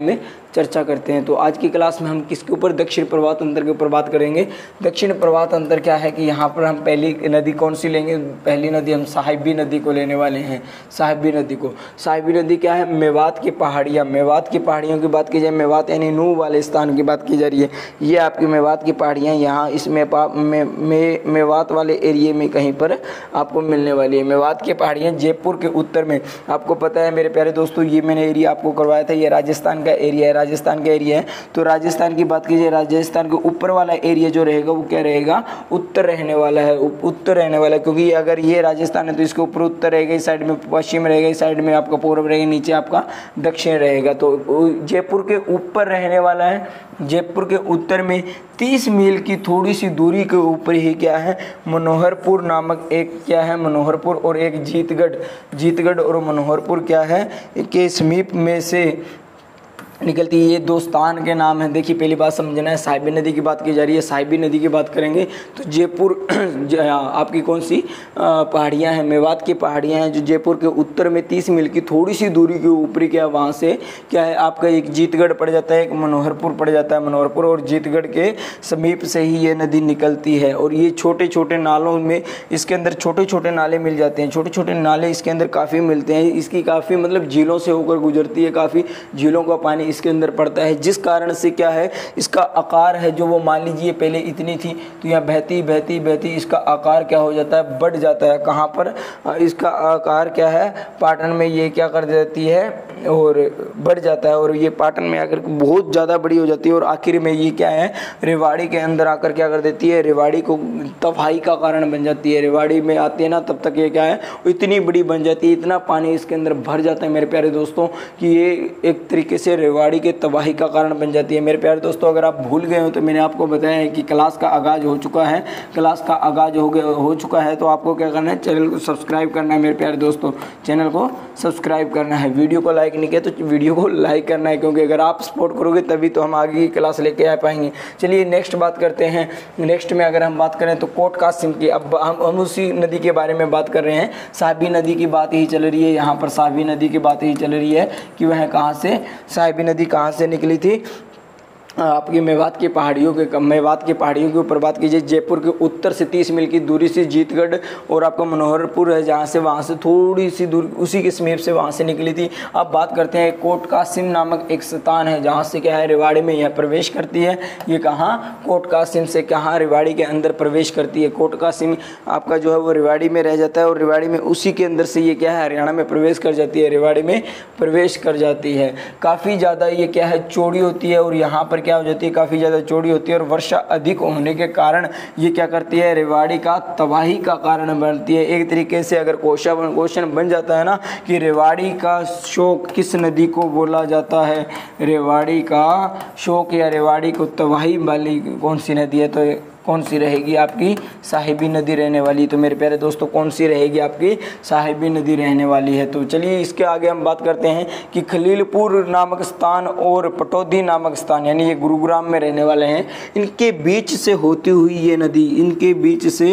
में चर्चा करते हैं। तो आज की क्लास में हम किसके ऊपर, दक्षिण प्रवाह अंतर के ऊपर बात करेंगे। दक्षिण प्रवाह अंतर क्या है कि यहाँ पर हम पहली नदी कौन सी लेंगे? पहली नदी हम साहिबी नदी को लेने वाले हैं, साहिबी नदी को। साहिबी नदी क्या है? मेवात की पहाड़ियाँ मेवात की पहाड़ियों की बात की जाए, मेवात यानी नू वाले स्थान की बात की जा रही है। ये आपकी मेवात की पहाड़ियाँ यहाँ इस मेवात वाले एरिए में कहीं पर आपको मिलने वाली है। मेवात की पहाड़ियाँ जयपुर के उत्तर में। आपको पता है मेरे प्यारे दोस्तों, ये मैंने एरिया आपको करवाया था, ये राजस्थान का एरिया है, राजस्थान का एरिया है। तो राजस्थान की बात कीजिए, राजस्थान के ऊपर वाला एरिया जो रहेगा वो क्या रहेगा? उत्तर रहने वाला है उत्तर रहने वाला है। क्योंकि अगर ये राजस्थान है तो इसके ऊपर उत्तर रहेगा, इस साइड में पश्चिम रहेगा, इस साइड में आपका पूर्व रहेगा, नीचे आपका दक्षिण रहेगा। तो जयपुर के ऊपर रहने वाला है। जयपुर के उत्तर में 30 मील की थोड़ी सी दूरी के ऊपर ही क्या है? मनोहरपुर नामक एक क्या है? मनोहरपुर और एक जीतगढ़। जीतगढ़ और मनोहरपुर क्या है? के समीप में से निकलती है। ये दो स्थान के नाम है। देखिए, पहली बात समझना है, साहिबी नदी की बात की जा रही है। साहिबी नदी की बात करेंगे तो जयपुर आपकी कौन सी पहाड़ियाँ हैं? मेवात की पहाड़ियाँ हैं जो जयपुर के उत्तर में तीस मील की थोड़ी सी दूरी के ऊपरी क्या वहाँ से क्या है, आपका एक जीतगढ़ पड़ जाता है, एक मनोहरपुर पड़ जाता है मनोहरपुर और जीतगढ़ के समीप से ही ये नदी निकलती है। और ये छोटे छोटे नालों में इसके अंदर छोटे छोटे नाले मिल जाते हैं। छोटे छोटे नाले इसके अंदर काफ़ी मिलते हैं। इसकी काफ़ी मतलब झीलों से होकर गुजरती है। काफ़ी झीलों का पानी इसके अंदर पड़ता है। जिस कारण से क्या है, इसका आकार है जो वो मान लीजिए पहले इतनी थी तो यहाँ बहती बहती बहती, इसका आकार क्या हो जाता है? बढ़ जाता है। कहाँ पर? इसका आकार क्या है? पाटन में ये क्या कर देती है और बढ़ जाता है। और ये पाटन में आकर बहुत ज़्यादा बड़ी हो जाती है। और आखिर में ये क्या है? रेवाड़ी के अंदर आकर क्या कर देती है? रेवाड़ी को तबाही का कारण बन जाती है। रेवाड़ी में आती है ना, तब तक ये क्या है? इतनी बड़ी बन जाती है। इतना पानी इसके अंदर भर जाता है। मेरे प्यारे दोस्तों, कि ये एक तरीके से रेवाड़ी के तबाही का कारण बन जाती है। मेरे प्यारे दोस्तों, अगर आप भूल गए हो तो मैंने आपको बताया है कि क्लास का आगाज़ हो चुका है। क्लास का आगाज़ हो गया, हो चुका है तो आपको क्या करना है? चैनल को सब्सक्राइब करना है, मेरे प्यारे दोस्तों। चैनल को सब्सक्राइब करना है। वीडियो को लाइक नहीं किया तो वीडियो को लाइक करना है, क्योंकि अगर आप सपोर्ट करोगे, तभी तो हम आगे की क्लास लेके आ पाएँगे। चलिए, नेक्स्ट बात करते हैं। नेक्स्ट में अगर हम बात करें तो कोट कासिम की। अब हम हम उसी नदी के बारे में बात कर रहे हैं। साहबी नदी की बात ही चल रही है। यहाँ पर साहबी नदी की बात ही चल रही है कि वह कहाँ से साहिबी नदी कहाँ से निकली थी? आपकी मेवात की पहाड़ियों के मेवात की पहाड़ियों के ऊपर बात कीजिए, जयपुर के उत्तर से तीस मील की दूरी से जीतगढ़ और आपका मनोहरपुर है, जहाँ से वहाँ से थोड़ी सी दूर, उसी के समीप से वहाँ से निकली थी। अब बात करते हैं कोट कासिम नामक एक स्थान है, जहाँ से क्या है, रेवाड़ी में यह प्रवेश करती है। ये कहाँ? कोट कासिम से कहाँ रेवाड़ी के अंदर प्रवेश करती है। कोट कासिम आपका जो है वो रेवाड़ी में रह जाता है और रेवाड़ी में उसी के अंदर से ये क्या है, हरियाणा में प्रवेश कर जाती है, रेवाड़ी में प्रवेश कर जाती है। काफ़ी ज़्यादा ये क्या है, चौड़ी होती है और यहाँ पर क्या हो जाती है? काफ़ी ज़्यादा चौड़ी होती है और वर्षा अधिक होने के कारण ये क्या करती है? रेवाड़ी का तबाही का कारण बनती है। एक तरीके से अगर क्वेश्चन क्वेश्चन बन जाता है ना कि रेवाड़ी का शोक किस नदी को बोला जाता है? रेवाड़ी का शोक या रेवाड़ी को तबाही वाली कौन सी नदी है? तो कौन सी रहेगी आपकी साहिबी नदी रहने वाली? तो मेरे प्यारे दोस्तों, कौन सी रहेगी आपकी साहिबी नदी रहने वाली है? तो चलिए इसके आगे हम बात करते हैं कि खलीलपुर नामक स्थान और पटौदी नामक स्थान, यानी ये गुरुग्राम में रहने वाले हैं, इनके बीच से होती हुई ये नदी, इनके बीच से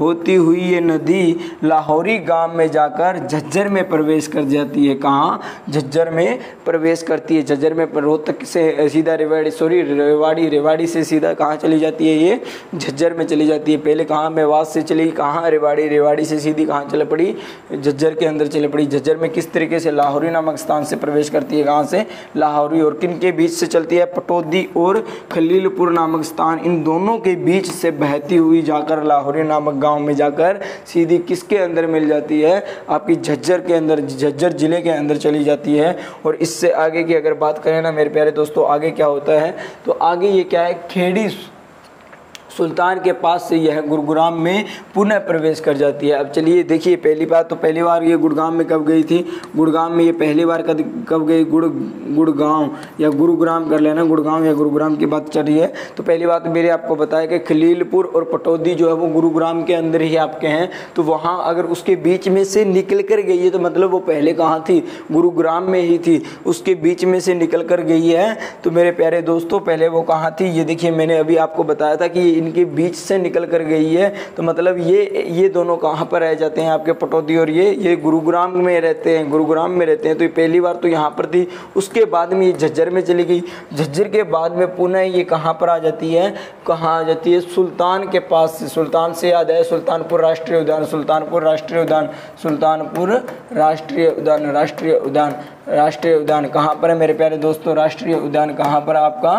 होती हुई ये नदी लाहौरी गाँव में जाकर झज्जर में प्रवेश कर जाती है। कहाँ? झज्जर में प्रवेश करती है। झज्जर में रोहतक से सीधा रेवाड़ी, सॉरी, रेवाड़ी रेवाड़ी से सीधा कहाँ चली जाती है ये? झज्जर में चली जाती है। पहले कहाँ मेवात से चली, कहाँ रेवाड़ी रेवाड़ी से सीधी कहाँ चल पड़ी? झज्जर के अंदर चले पड़ी। झज्जर में किस तरीके से लाहौरी नामक स्थान से प्रवेश करती है, कहाँ से? लाहौरी और किन के बीच से चलती है? पटौदी और खलीलपुर नामक स्थान। इन दोनों के बीच से बहती हुई जाकर लाहौरी नामक गाँव में जाकर सीधी किसके अंदर मिल जाती है? आपकी झज्जर के अंदर, झज्जर ज़िले के अंदर चली जाती है। और इससे आगे की अगर बात करें ना मेरे प्यारे दोस्तों, आगे क्या होता है? तो आगे ये क्या है? खेड़ी सुल्तान के पास से यह गुरुग्राम में पुनः प्रवेश कर जाती है। अब चलिए देखिए, पहली बात तो पहली बार ये गुड़गांव में कब गई थी? गुड़गांव में ये पहली बार कब कब गई? गुड़, गुड़गांव या गुरुग्राम कर लेना, गुड़गांव या गुरुग्राम की बात चल रही है। तो पहली बात मेरे आपको बताया कि खलीलपुर और पटौदी जो है वो गुरुग्राम के अंदर ही आपके हैं। तो वहाँ अगर उसके बीच में से निकल कर गई है तो मतलब वो पहले कहाँ थी? गुरुग्राम में ही थी। उसके बीच में से निकल कर गई है। तो मेरे प्यारे दोस्तों, पहले वो कहाँ थी? ये देखिए, मैंने अभी आपको बताया था कि इनके बीच से निकल कर गई है। तो मतलब ये ये दोनों कहाँ पर रह जाते हैं आपके पटौदी और ये ये गुरुग्राम में रहते हैं, गुरुग्राम में रहते हैं। तो ये पहली बार तो यहाँ पर थी, उसके बाद में ये झज्जर में चली गई। झज्जर के बाद में पुनः ये कहाँ पर आ जाती है, कहाँ आ जाती है? सुल्तान के पास से, सुल्तान से याद है, सुल्तानपुर राष्ट्रीय उद्यान, सुल्तानपुर राष्ट्रीय उद्यान, सुल्तानपुर राष्ट्रीय उद्यान राष्ट्रीय उद्यान। राष्ट्रीय उद्यान कहाँ पर है? मेरे प्यारे दोस्तों, राष्ट्रीय उद्यान कहाँ पर आपका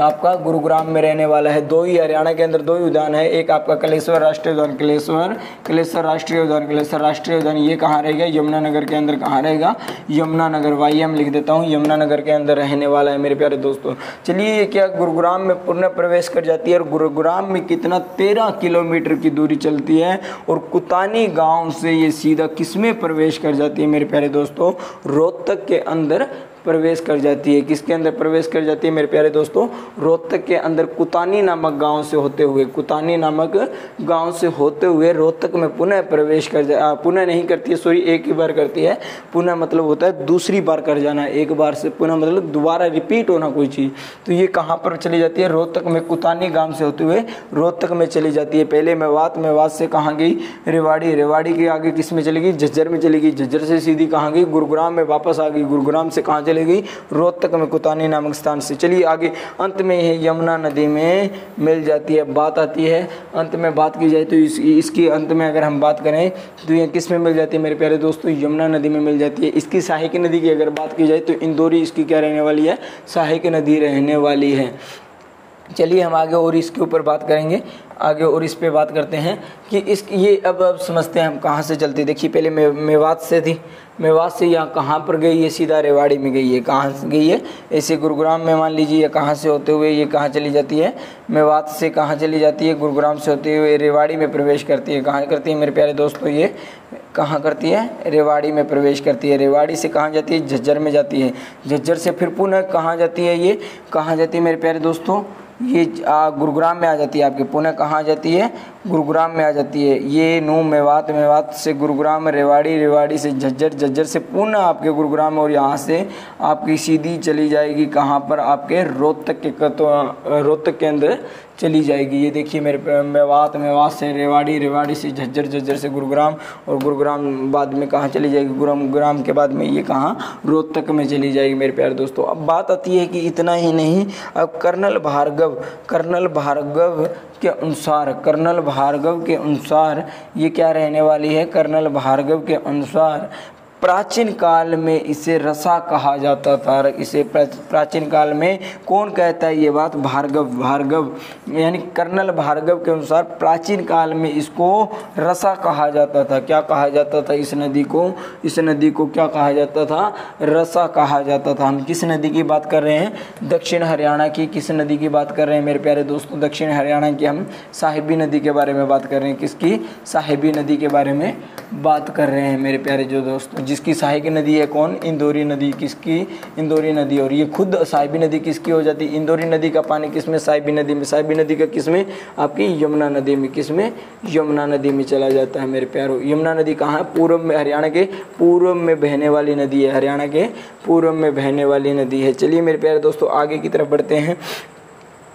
आपका गुरुग्राम में रहने वाला है? दो ही हरियाणा के अंदर दो ही उद्यान है। एक आपका कलेश्वर, राष्ट्रीय उद्यान कलेश्वर कलेश्वर, राष्ट्रीय उद्यान, कलेश्वर, राष्ट्रीय उद्यान, ये कहाँ रहेगा? यमुनानगर के अंदर कहाँ रहेगा? यमुनानगर वाई एम लिख देता हूँ, यमुनानगर के अंदर रहने वाला है मेरे प्यारे दोस्तों। चलिए, ये क्या गुरुग्राम में पुनः प्रवेश कर जाती है और गुरुग्राम में कितना? तेरह किलोमीटर की दूरी चलती है और कुतानी गाँव से ये सीधा किसमें प्रवेश कर जाती है मेरे प्यारे दोस्तों? रोहतक के अंदर प्रवेश कर जाती है। किसके अंदर प्रवेश कर जाती है मेरे प्यारे दोस्तों? रोहतक के अंदर कुतानी नामक गाँव से होते हुए, कुतानी नामक गाँव से होते हुए रोहतक में पुनः प्रवेश कर जा पुनः नहीं करती है सॉरी एक ही बार करती है। पुनः मतलब होता है दूसरी बार कर जाना, एक बार से पुनः मतलब दोबारा रिपीट होना कोई चीज़। तो ये कहाँ पर चली जाती है? रोहतक में कुतानी गाँव से होते हुए रोहतक में चली जाती है। पहले मेवात मेवात से कहाँ गई? रेवाड़ी रेवाड़ी के आगे किसमें चली गई? झज्जर में चली गई। झज्जर से सीधी कहाँ गई? गुरुग्राम में वापस आ गई। गुरुग्राम से कहाँ चली गई। रोहतक में कुतानी नामक स्थान से चलिए। आगे अंत में यह यमुना नदी में मिल जाती है, बात आती है। अंत में बात की जाए तो इस, इसकी अंत में अगर हम बात करें तो यह किसमें मिल जाती है मेरे प्यारे दोस्तों? यमुना नदी में मिल जाती है। इसकी सहायक नदी की अगर बात की जाए तो इंदौरी इसकी क्या रहने वाली है? सहायक नदी रहने वाली है। चलिए हम आगे और इसके ऊपर बात करेंगे। आगे और इस पे बात करते हैं कि इस ये अब अब समझते हैं हम कहाँ से चलते देखिए पहले मे, मेवात से थी। मेवात से यहाँ कहाँ पर गई? है सीधा रेवाड़ी में गई है। कहाँ से गई है? ऐसे गुरुग्राम में मान लीजिए या कहाँ से होते हुए ये कहाँ चली जाती है? मेवात से कहाँ चली जाती है? गुरुग्राम से होते हुए रेवाड़ी में प्रवेश करती है। कहाँ करती है मेरे प्यारे दोस्तों? ये कहाँ करती है? रेवाड़ी में प्रवेश करती है। रेवाड़ी से कहाँ जाती है? झज्जर में जाती है। झज्जर से फिर पुनः कहाँ जाती है ये? कहाँ जाती है मेरे प्यारे दोस्तों? ये गुरुग्राम में आ जाती है आपके। पुणे कहाँ आ जाती है? गुरुग्राम में आ जाती है। ये नू मेवात मेवात से गुरुग्राम, रेवाड़ी रेवाड़ी से झज्जर झज्जर से पुनः आपके गुरुग्राम और यहाँ से आपकी सीधी चली जाएगी कहाँ पर? आपके रोहतक के तो रोहतक के अंदर चली जाएगी। ये देखिए मेरे मेवात मेवात से रेवाड़ी रेवाड़ी से झज्जर झज्जर से गुरुग्राम और गुरुग्राम बाद में कहाँ चली जाएगी? गुरुग्राम के बाद में ये कहाँ? रोहतक में चली जाएगी मेरे प्यारे दोस्तों। अब बात आती है कि इतना ही नहीं, अब कर्नल भार्गव कर्नल भार्गव के अनुसार, कर्नल भार्गव के अनुसार ये क्या रहने वाली है? कर्नल भार्गव के अनुसार प्राचीन काल में इसे रसा कहा जाता था इसे प्राचीन काल में कौन कहता है? ये बात भार्गव भार्गव, यानी कर्नल भार्गव के अनुसार प्राचीन काल में इसको रसा कहा जाता था। क्या कहा जाता था इस नदी को? इस नदी को क्या कहा जाता था? रसा कहा जाता था। हम किस नदी की बात कर रहे हैं? दक्षिण हरियाणा की। किस नदी की बात कर रहे हैं मेरे प्यारे दोस्तों? दक्षिण हरियाणा की हम साहिबी नदी के बारे में बात कर रहे हैं। किसकी? साहिबी नदी के बारे में बात कर रहे हैं मेरे प्यारे जो दोस्तों। जिसकी सहायक नदी है कौन? इंदौरी नदी किसकी? इंदौरी नदी। और ये खुद साहिबी नदी किसकी हो जाती? है इंदौरी नदी का पानी किसमें? साहिबी नदी में। साहिबी नदी का किसमें? आपकी यमुना नदी में। किसमें? यमुना नदी में चला जाता है मेरे प्यारो। यमुना नदी कहाँ है? पूर्व में हरियाणा के पूर्व में बहने वाली नदी है। हरियाणा के पूर्व में बहने वाली नदी है। चलिए मेरे प्यारे दोस्तों, आगे की तरफ़ बढ़ते हैं।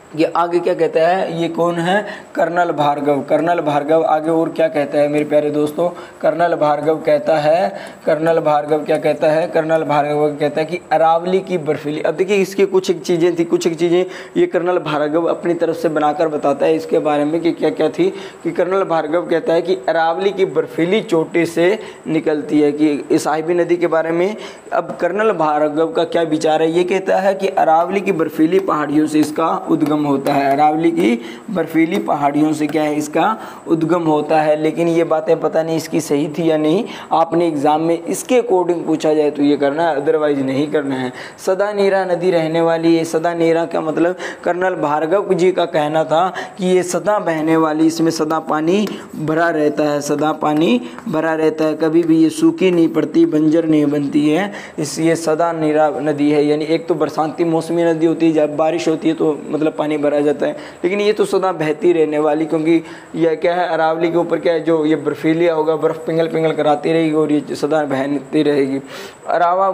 ये आगे क्या कहता है? ये कौन है? कर्नल भार्गव। कर्नल भार्गव आगे और क्या कहता है मेरे प्यारे दोस्तों? कर्नल भार्गव कहता है, कर्नल भार्गव क्या कहता है? कर्नल भार्गव कहता है कि अरावली की बर्फीली। अब देखिए, इसकी कुछ एक चीज़ें थी, कुछ एक चीज़ें ये कर्नल भार्गव अपनी तरफ़ से बनाकर बताता है इसके बारे में कि क्या क्या थी कि कर्नल भार्गव कहता है कि अरावली की बर्फीली चोटी से निकलती है कि साहिबी नदी के बारे में। अब कर्नल भार्गव का क्या विचार है? ये कहता है कि अरावली की बर्फीली पहाड़ियों से इसका उद्गम उद्गम होता है। अरावली की बर्फीली पहाड़ियों से क्या है, इसका उद्गम होता है। लेकिन ये बातें पता नहीं इसकी सही थी या नहीं। आपने एग्ज़ाम में इसके अकॉर्डिंग पूछा जाए तो ये करना है अदरवाइज़ नहीं करना है। सदा नीरा नदी रहने वाली है सदा नीरा का मतलब कर्नल भार्गव जी का कहना था कि ये सदा बहने वाली, इसमें सदा पानी भरा रहता है, सदा पानी भरा रहता है। कभी भी ये सूखी नहीं पड़ती, बंजर नहीं बनती है। इस, ये सदा नीरा नदी है, यानी एक तो बरसाती मौसमी नदी होती है, जब बारिश होती है तो मतलब पानी पानी भरा जाता है। लेकिन ये तो सदा बहती रहने वाली, क्योंकि यह क्या है, अरावली के ऊपर क्या है, जो ये बर्फीलिया होगा, बर्फ़ पिंगल पिंगल कराती रहेगी और ये सदा बहती रहेगी। अरावा,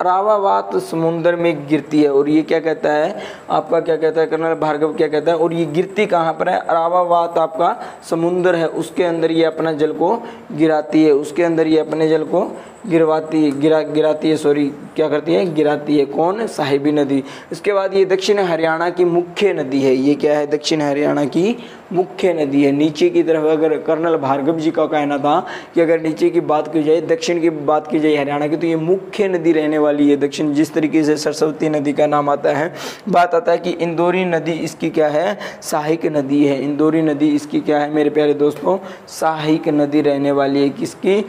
अरावावात समुंदर में गिरती है और ये क्या कहता है, आपका क्या कहता है, कर्नल भार्गव क्या कहता है, और ये गिरती कहाँ पर है? अरावावात आपका समुंदर है, उसके अंदर ये अपना जल को गिराती है, उसके अंदर ये अपने जल को गिरवाती, गिरा, गिराती है सॉरी क्या करती है? गिराती है। कौन? साहिबी नदी। इसके बाद ये दक्षिण हरियाणा की मुख्य नदी है। ये क्या है? दक्षिण हरियाणा की मुख्य नदी है। नीचे की तरफ़ अगर कर्नल भार्गव जी का कहना था कि अगर नीचे की बात की जाए, दक्षिण की बात की जाए हरियाणा की तो ये मुख्य नदी रहने वाली है। दक्षिण जिस तरीके से सरस्वती नदी का नाम आता है, बात आता है कि इंदौरी नदी इसकी क्या है? साहिक नदी है। इंदौरी नदी इसकी क्या है? मेरे प्यारे दोस्तों, साहिक नदी रहने वाली है। किसकी?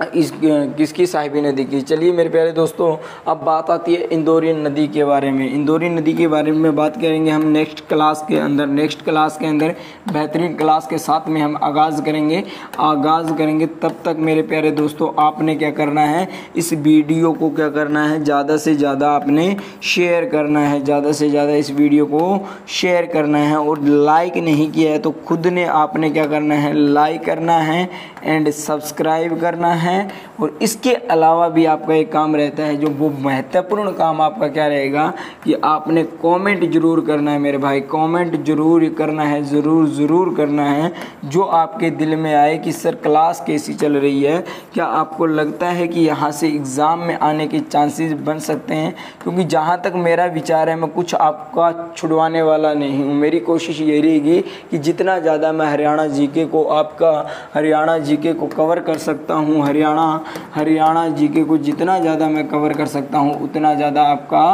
इस किसकी साहिबी नदी की? चलिए मेरे प्यारे दोस्तों, अब बात आती है इंदौरी नदी के बारे में। इंदौरी नदी के बारे में बात करेंगे हम नेक्स्ट क्लास के अंदर। नेक्स्ट क्लास के अंदर बेहतरीन क्लास के साथ में हम आगाज़ करेंगे। आगाज़ करेंगे तब तक मेरे प्यारे दोस्तों, आपने क्या करना है? इस वीडियो को क्या करना है? ज़्यादा से ज़्यादा आपने शेयर करना है। ज़्यादा से ज़्यादा इस वीडियो को शेयर करना है। और लाइक नहीं किया है तो खुद ने आपने क्या करना है? लाइक करना है। एंड सब्सक्राइब करना है। और इसके अलावा भी आपका एक काम रहता है, जो वो महत्वपूर्ण काम आपका क्या रहेगा, कि आपने कमेंट ज़रूर करना है मेरे भाई। कमेंट ज़रूर करना है, ज़रूर ज़रूर करना है। जो आपके दिल में आए कि, सर क्लास कैसी चल रही है? क्या आपको लगता है कि यहाँ से एग्ज़ाम में आने के चांसेस बन सकते हैं? क्योंकि जहाँ तक मेरा विचार है, मैं कुछ आपका छुड़वाने वाला नहीं हूँ। मेरी कोशिश ये रहेगी कि जितना ज़्यादा मैं हरियाणा जीके को, आपका हरियाणा जीके को कवर कर सकता हूँ, हरियाणा हरियाणा जीके को जितना ज़्यादा मैं कवर कर सकता हूँ, उतना ज़्यादा आपका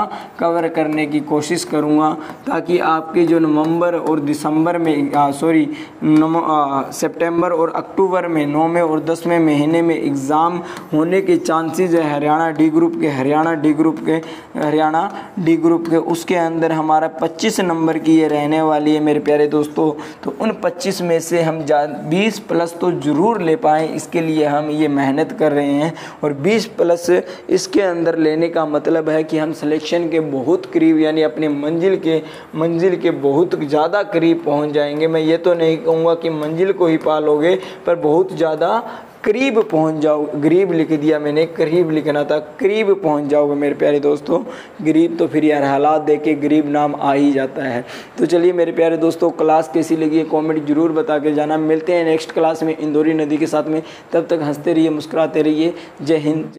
कवर करने की कोशिश करूँगा, ताकि आपके जो नवंबर और दिसंबर में सॉरी सितंबर और अक्टूबर में नौवें और दसवें महीने में एग्ज़ाम होने के चांसेस है हरियाणा डी ग्रुप के, हरियाणा डी ग्रुप के, हरियाणा डी ग्रुप के, उसके अंदर हमारा 25 नंबर की ये रहने वाली है मेरे प्यारे दोस्तों तो उन 25 में से हम जा, बीस प्लस तो ज़रूर ले पाएँ, इसके लिए हम ये मेहनत कर रहे हैं। और 20 प्लस इसके अंदर लेने का मतलब है कि हम सिलेक्शन के बहुत करीब, यानी अपने मंजिल के मंजिल के बहुत ज़्यादा करीब पहुँच जाएँगे। मैं ये तो नहीं कहूँगा कि मंजिल को ही पालोगे, पर बहुत ज़्यादा करीब पहुँच जाओ। गरीब लिख दिया मैंने, करीब लिखना था, करीब पहुँच जाओगे मेरे प्यारे दोस्तों। गरीब तो फिर यार हालात देख के गरीब नाम आ ही जाता है। तो चलिए मेरे प्यारे दोस्तों, क्लास कैसी लगी है कॉमेंट ज़रूर बता के जाना। मिलते हैं नेक्स्ट क्लास में इंदौरी नदी के साथ में। तब तक हँसते रहिए, मुस्कुराते रहिए। जय हिंद।